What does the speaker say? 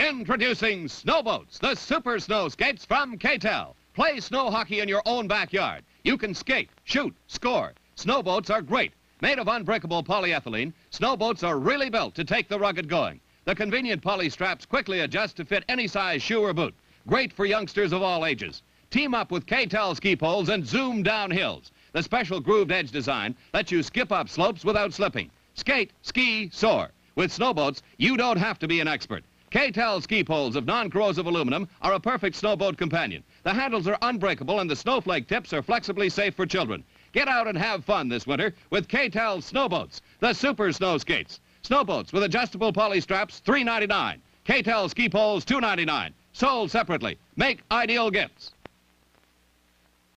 Introducing Sno Boats, the super snow skates from K-Tel. Play snow hockey in your own backyard. You can skate, shoot, score. Sno Boats are great. Made of unbreakable polyethylene, Sno Boats are really built to take the rugged going. The convenient poly straps quickly adjust to fit any size shoe or boot. Great for youngsters of all ages. Team up with K-Tel ski poles and zoom down hills. The special grooved edge design lets you skip up slopes without slipping. Skate, ski, soar. With Sno Boats, you don't have to be an expert. K-Tel ski poles of non-corrosive aluminum are a perfect Sno Boat companion. The handles are unbreakable and the snowflake tips are flexibly safe for children. Get out and have fun this winter with K-Tel Sno Boats, the super snow skates. Sno Boats with adjustable poly straps, $3.99. K-Tel ski poles, $2.99. Sold separately. Make ideal gifts.